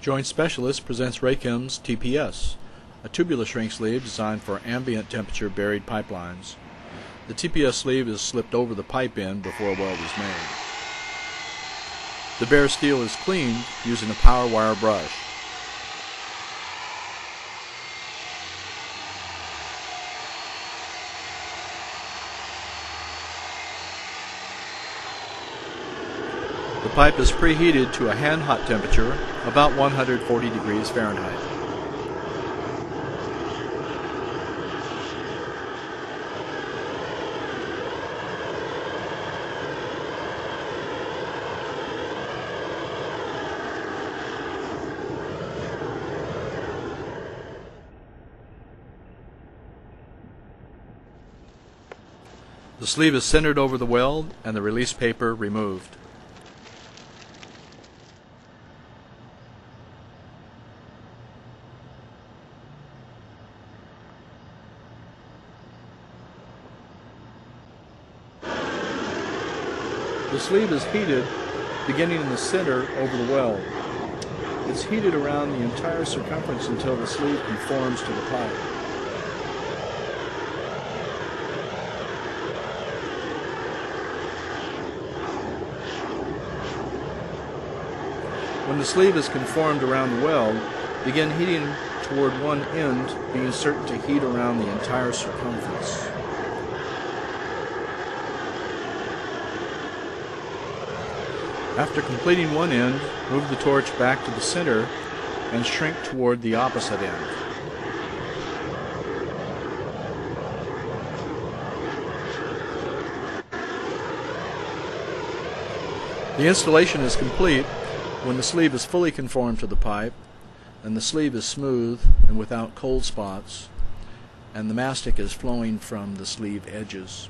Joint Specialist presents Raychem's TPS, a tubular shrink sleeve designed for ambient temperature buried pipelines. The TPS sleeve is slipped over the pipe end before a weld is made. The bare steel is cleaned using a power wire brush. The pipe is preheated to a hand hot temperature, about 140 degrees Fahrenheit. The sleeve is centered over the weld and the release paper removed. The sleeve is heated beginning in the center over the weld. It's heated around the entire circumference until the sleeve conforms to the pipe. When the sleeve is conformed around the weld, begin heating toward one end, being certain to heat around the entire circumference. After completing one end, move the torch back to the center and shrink toward the opposite end. The installation is complete when the sleeve is fully conformed to the pipe and the sleeve is smooth and without cold spots and the mastic is flowing from the sleeve edges.